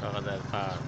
ก็ได้ภาน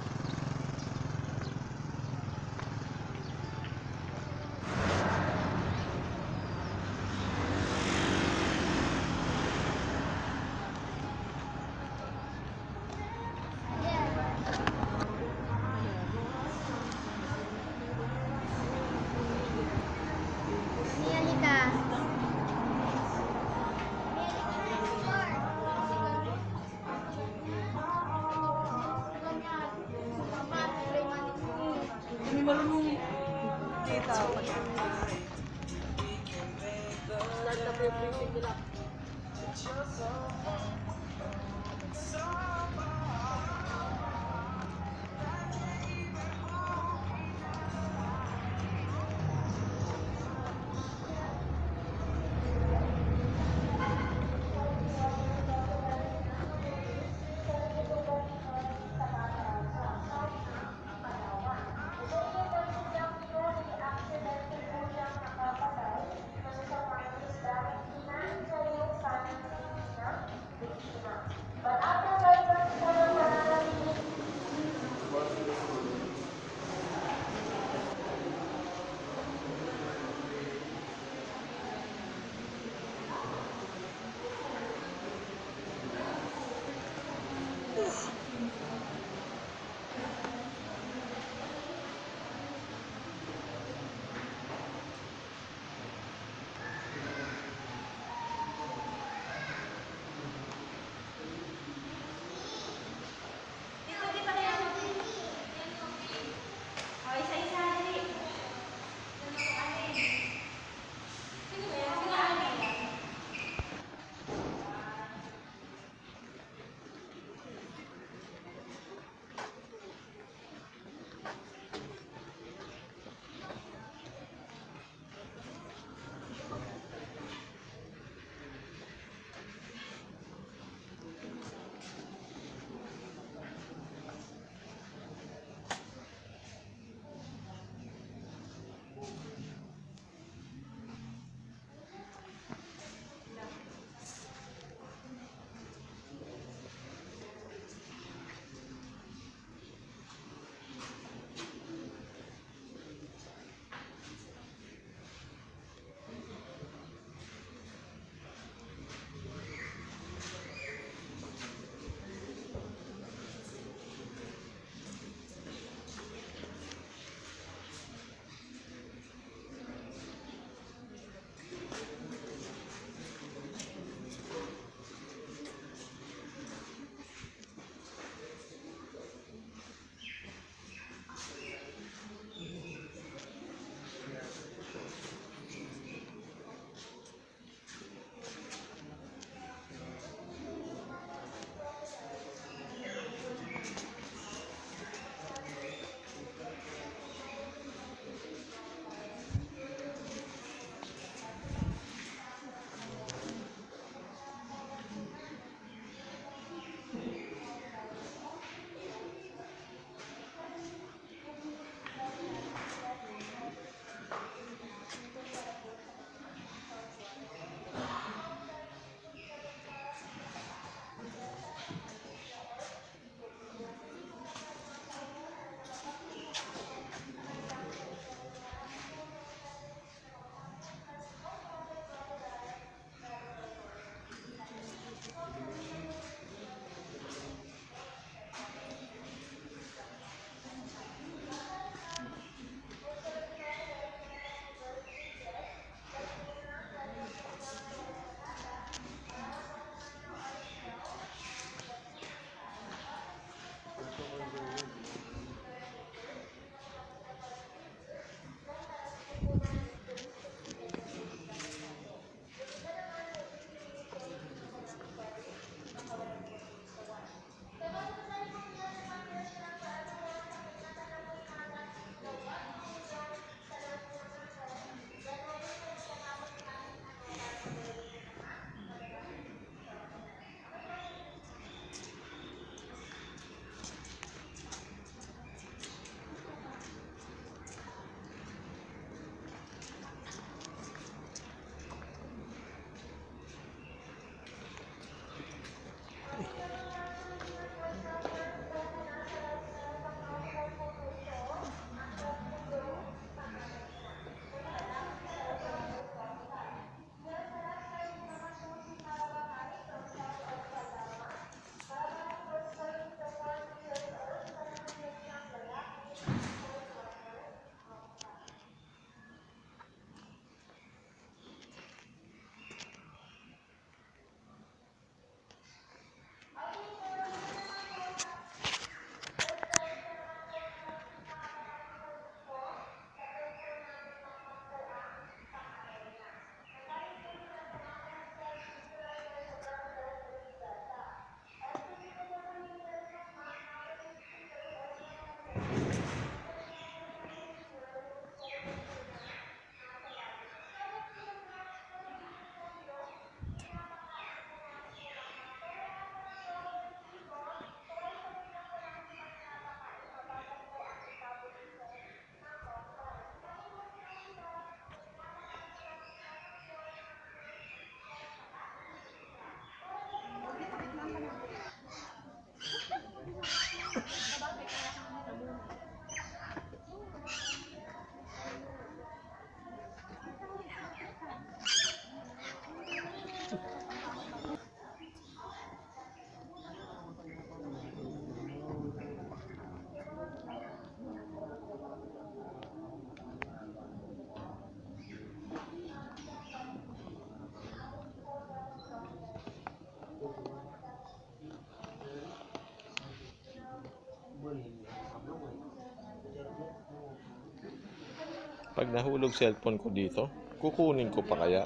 Pag nahulog cellphone ko dito, kukunin ko pa kaya?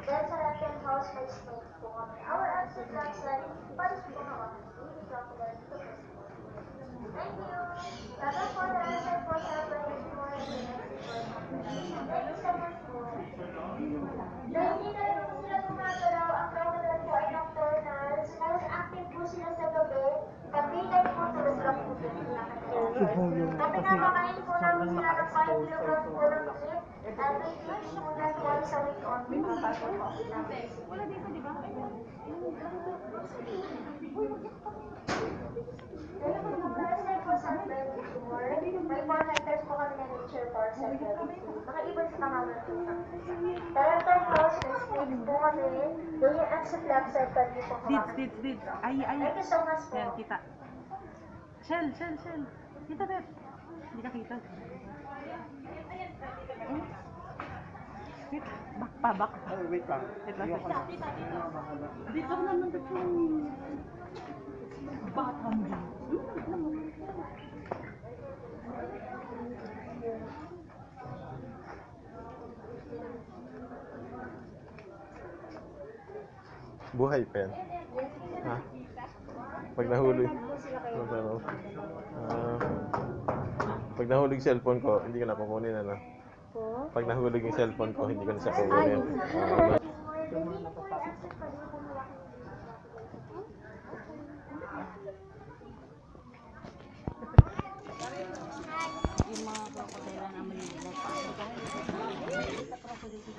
Dahil sa Rapid House may snake po kami. Our answer translate, paris po kami. Really crocodile to Thank you. Dapat po the answer po sa Rapid House Next so much po. Dahil hindi na rin po sila gumagalaw, ang crocodile po ay nocturnal. Most active po sila sa gabi. Gabi din po tulad lang po sila Kami na makain po namin sila ng 5 kilograms po ng meat. Every week, sumunod once a week on Wala dito, di ba? Sa. May 4 hectares po kami na nature park sa. Mga ibon sa pangangatutan. Director House, may snakes po kami. Doon yung exit left side pa po Dits, kami. dits, dits. Ay, ay. Thank you so much po. Yan, kita. Shell, shell, shell. Kita, Dep. Hindi ka kita. Hmm? Wait, back pa, back pa. Wait lang. Wait lang. Dito ka naman, Dep. Batang din. Buhay pen. Ha? Pag nahulog. Ano? Ah, pag nahulog cellphone ko, hindi ko na kukunin ano. Po? Pag nahulog yung cellphone ko, hindi ko na siya kukunin. Ah,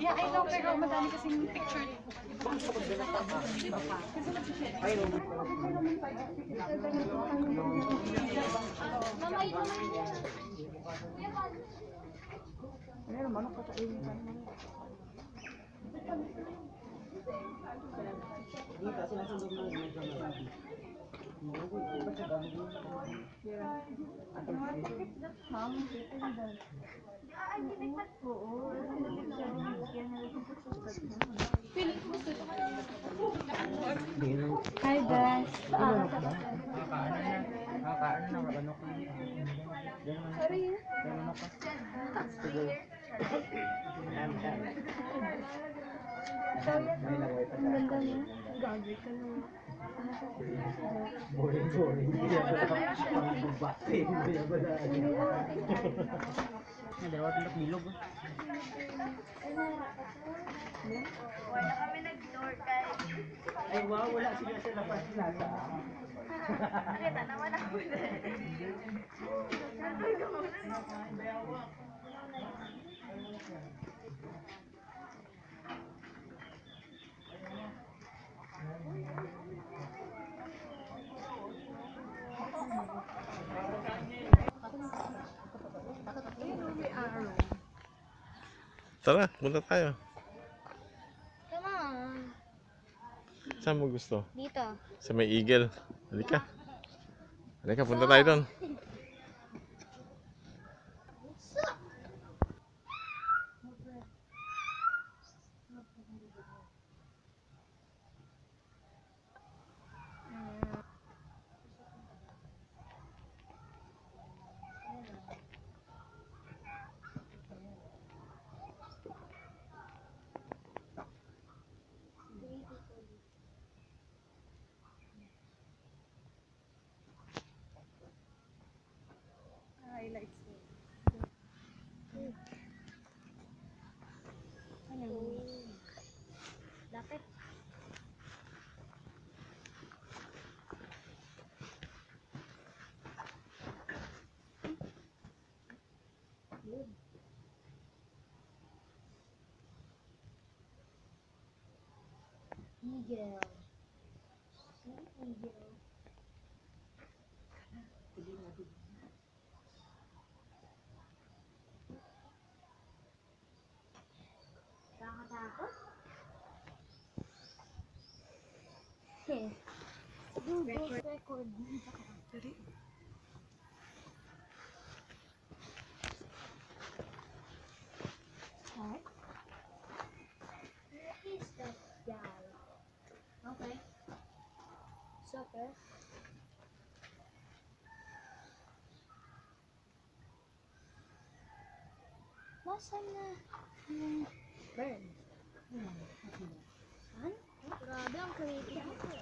Yeah, I know, pero madami kasing picture. Hi, guys. Nakakaano na, mabanok na. Sorry. Mabanok ka. Sige. Ayan, ayan. May laway pa Ang ganda mo. Gagi ka na. Boring, boring. Hindi ako nakapagbabae. Hindi ako na. Ang dalawa tulak milog. Wala kami nag-door guys. Ay, wow, wala sila sa labas nasa. Nakita naman ako. Tara, punta tayo. Tama. Saan mo gusto? Dito. Sa may eagle. Halika. Halika, punta tayo doon. So. Eagle. Sea Eagle. Nakakatakot? Okay. Google record. Nasaan na yung bird? Saan? Grabe, ang creepy nito.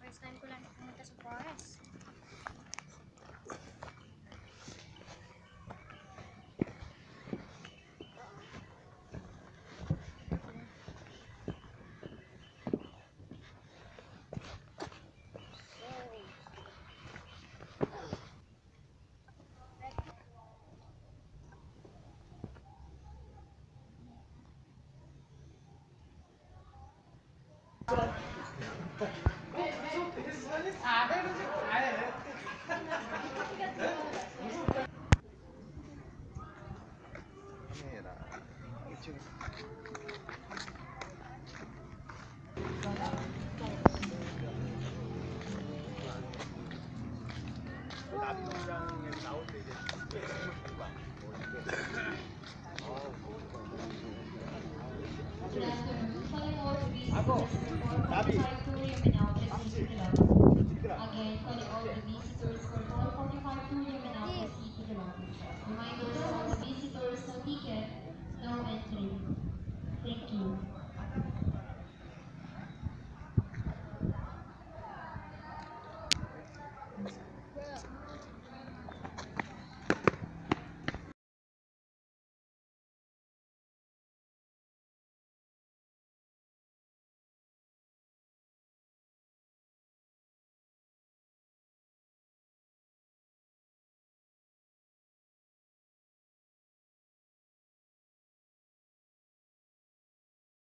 First time ko lang pumunta sa forest. Mira,